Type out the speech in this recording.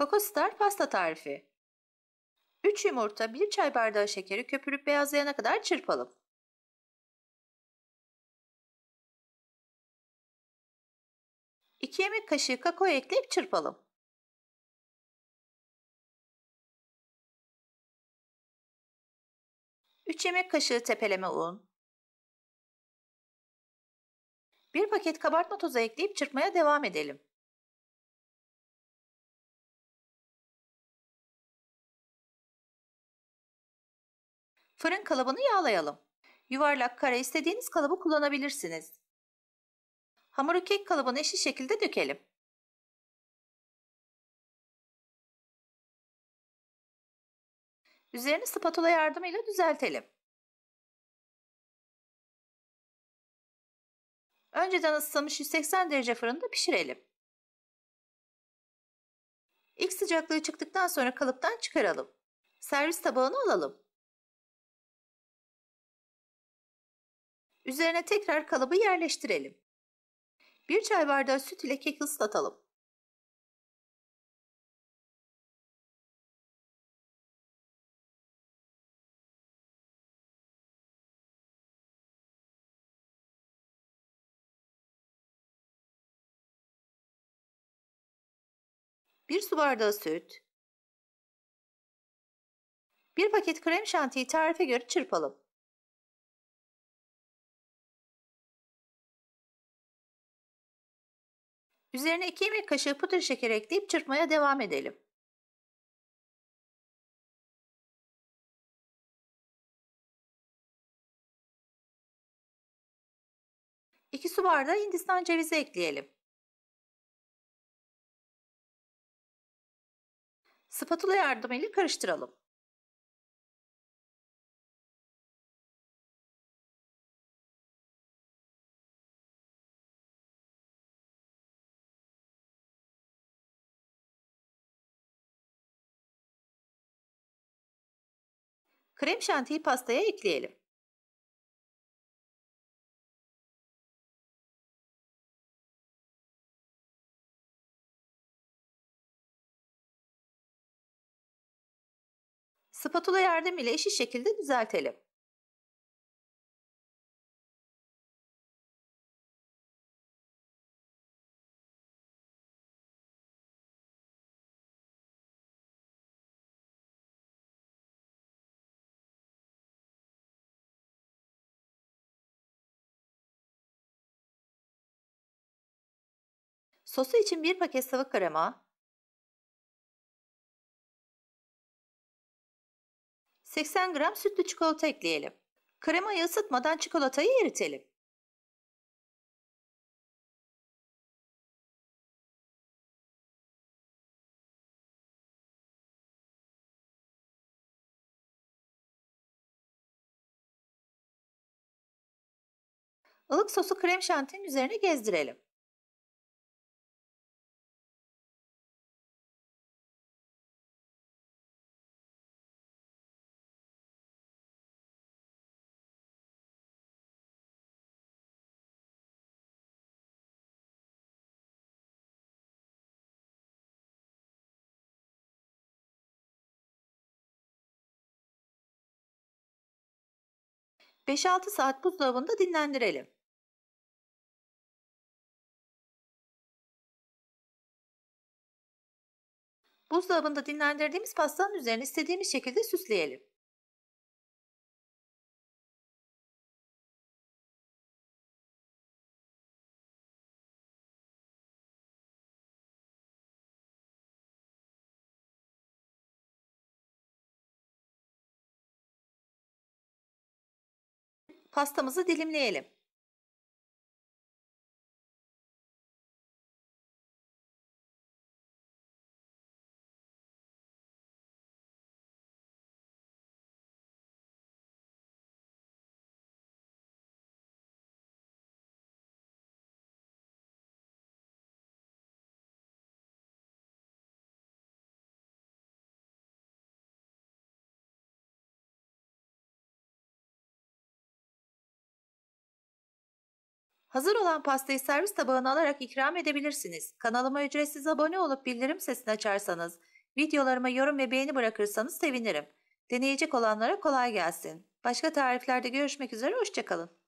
Coco Star pasta tarifi. 3 yumurta, 1 çay bardağı şekeri köpürüp beyazlayana kadar çırpalım. İki yemek kaşığı kakao ekleyip çırpalım. Üç yemek kaşığı tepeleme un. Bir paket kabartma tozu ekleyip çırpmaya devam edelim. Fırın kalıbını yağlayalım. Yuvarlak, kare istediğiniz kalıbı kullanabilirsiniz. Hamuru kek kalıbına eşit şekilde dökelim. Üzerini spatula yardımıyla düzeltelim. Önceden ısıtılmış 180 derece fırında pişirelim. İlk sıcaklığı çıktıktan sonra kalıptan çıkaralım. Servis tabağına alalım. Üzerine tekrar kalıbı yerleştirelim. Bir çay bardağı süt ile kek ıslatalım. Bir su bardağı süt, bir paket krem şantiyi tarife göre çırpalım. Üzerine 2 yemek kaşığı pudra şekeri ekleyip çırpmaya devam edelim. İki su bardağı Hindistan cevizi ekleyelim. Spatula yardımıyla karıştıralım. Krem şantiyi pastaya ekleyelim. Spatula yardımıyla eşit şekilde düzeltelim. Sosu için bir paket sıvı krema, 80 gram sütlü çikolata ekleyelim. Kremayı ısıtmadan çikolatayı eritelim. Ilık sosu krem şantinin üzerine gezdirelim. ...5-6 saat buzdolabında dinlendirelim. Buzdolabında dinlendirdiğimiz pastanın üzerine istediğimiz şekilde süsleyelim. Pastamızı dilimleyelim. Hazır olan pastayı servis tabağına alarak ikram edebilirsiniz. Kanalıma ücretsiz abone olup bildirim sesini açarsanız, videolarıma yorum ve beğeni bırakırsanız sevinirim. Deneyecek olanlara kolay gelsin. Başka tariflerde görüşmek üzere, hoşçakalın.